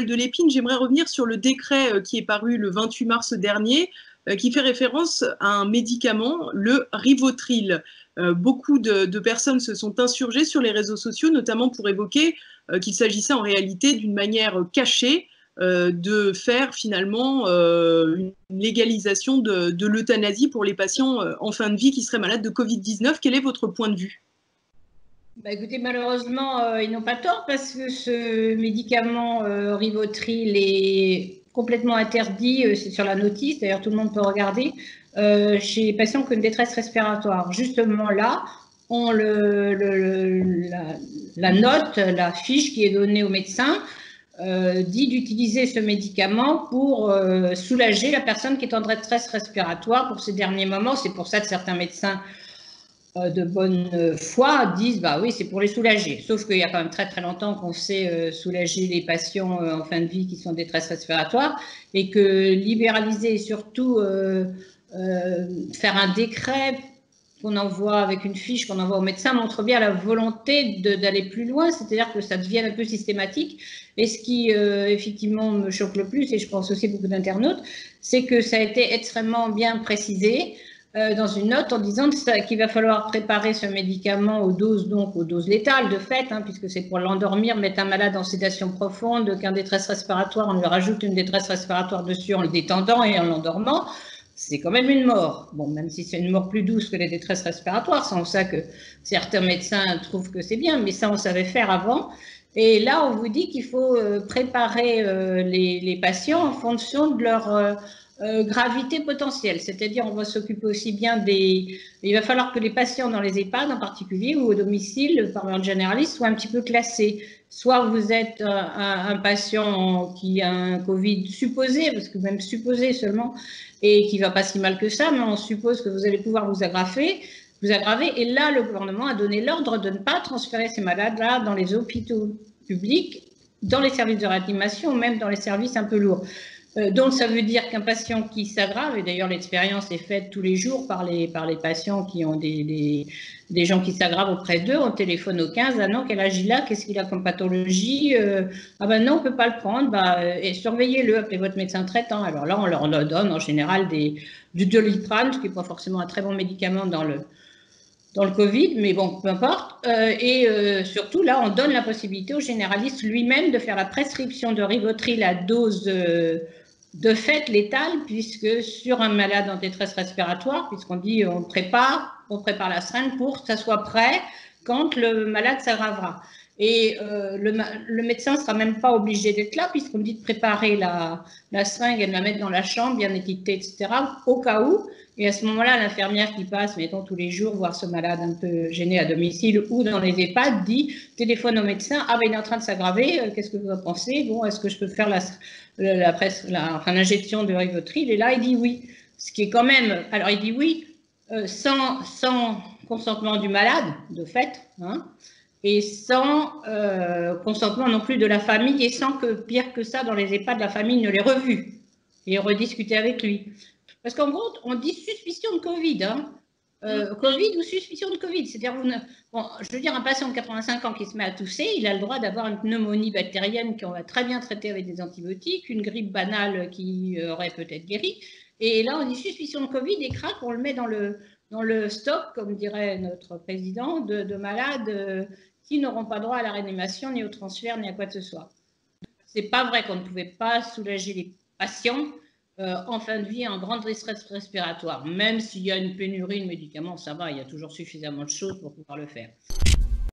de l'épine, j'aimerais revenir sur le décret qui est paru le 28 mars dernier, qui fait référence à un médicament, le Rivotril. Beaucoup de, personnes se sont insurgées sur les réseaux sociaux, notamment pour évoquer qu'il s'agissait en réalité d'une manière cachée de faire finalement une légalisation de l'euthanasie pour les patients en fin de vie qui seraient malades de Covid-19. Quel est votre point de vue? Bah, écoutez, malheureusement, euh, ils n'ont pas tort parce que ce médicament euh, est complètement interdit, euh, c'est sur la notice, d'ailleurs tout le monde peut regarder, chez les patients qui ont une détresse respiratoire. Justement là, le, la, note, la fiche qui est donnée au médecin dit d'utiliser ce médicament pour soulager la personne qui est en détresse respiratoire pour ces derniers moments. C'est pour ça que certains médecins euh, de bonne foi disent bah oui c'est pour les soulager sauf qu'il y a quand même très très longtemps qu'on sait euh, soulager les patients euh, en fin de vie qui sont en détresse respiratoire et que libéraliser et surtout faire un décret qu'on envoie avec une fiche qu'on envoie au médecin montre bien la volonté d'aller plus loin, c'est-à-dire que ça devienne un peu systématique. Et ce qui effectivement me choque le plus, et je pense aussi beaucoup d'internautes, c'est que ça a été extrêmement bien précisé. Euh, dans une note en disant qu'il va falloir préparer ce médicament aux doses, donc aux doses létales de fait, hein, puisque c'est pour l'endormir, mettre un malade en sédation profonde, qu'un détresse respiratoire, on lui rajoute une détresse respiratoire dessus en le détendant et en l'endormant, c'est quand même une mort. Bon, même si c'est une mort plus douce que les détresses respiratoires, c'est en ça que certains médecins trouvent que c'est bien, mais ça on savait faire avant. Et là, on vous dit qu'il faut euh, préparer euh, les, patients en fonction de leur euh, gravité potentielle, c'est-à-dire on va s'occuper aussi bien des... Il va falloir que les patients dans les EHPAD en particulier ou au domicile, par un généraliste, soient un petit peu classés. Soit vous êtes un, patient qui a un Covid supposé, parce que même supposé seulement, et qui va pas si mal que ça, mais on suppose que vous allez pouvoir vous aggraver, vous aggraver. Et là, le gouvernement a donné l'ordre de ne pas transférer ces malades-là dans les hôpitaux publics, dans les services de réanimation, même dans les services un peu lourds. Euh, donc, ça veut dire qu'un patient qui s'aggrave, et d'ailleurs l'expérience est faite tous les jours par les, par les patients qui ont des, des, gens qui s'aggravent auprès d'eux, on téléphone au 15, ah non, quel âge a, qu'est-ce qu'il a comme pathologie, euh, ah ben non, on ne peut pas le prendre, bah, euh, et surveillez-le, appelez votre médecin traitant. Alors là, on leur donne en général des, du doliprane, ce qui n'est pas forcément un très bon médicament dans le, dans le Covid, mais bon, peu importe. et surtout, là, on donne la possibilité au généraliste lui-même de faire la prescription de Rivotril à dose de fait létale, puisque sur un malade en détresse respiratoire, puisqu'on dit on prépare, on prépare la seringue pour que ça soit prêt quand le malade s'aggravera. Et euh, le, médecin ne sera même pas obligé d'être là, puisqu'on dit de préparer la, la, seringue et de la mettre dans la chambre, bien étiquetée, etc., au cas où. Et à ce moment-là, l'infirmière qui passe, mettons, tous les jours, voir ce malade un peu gêné à domicile ou dans les EHPAD, dit, téléphone au médecin, ah ben il est en train de s'aggraver, euh, qu'est-ce que vous en pensez? Bon, est-ce que je peux faire la, la, la enfin, l'injection de Rivotril? Et là, il dit oui. Ce qui est quand même, alors il dit oui, euh, sans, sans consentement du malade, de fait, hein, et sans euh, consentement non plus de la famille, et sans que, pire que ça, dans les EHPAD, la famille ne l'ait revu et rediscuté avec lui. Parce qu'en gros, on dit suspicion de Covid. Hein. Euh, Covid ou suspicion de Covid. C'est-à-dire, bon, je veux dire, un patient de 85 ans qui se met à tousser, il a le droit d'avoir une pneumonie bactérienne qu'on va très bien traiter avec des antibiotiques, une grippe banale qui aurait peut-être guéri. Et là, on dit suspicion de Covid et crac, on le met dans le, dans le stock, comme dirait notre président, de, de malades euh, qui n'auront pas droit à la réanimation, ni au transfert, ni à quoi que ce soit. C'est pas vrai qu'on ne pouvait pas soulager les patients euh, en fin de vie en grande distress respiratoire. Même s'il y a une pénurie de médicaments, ça va, il y a toujours suffisamment de choses pour pouvoir le faire.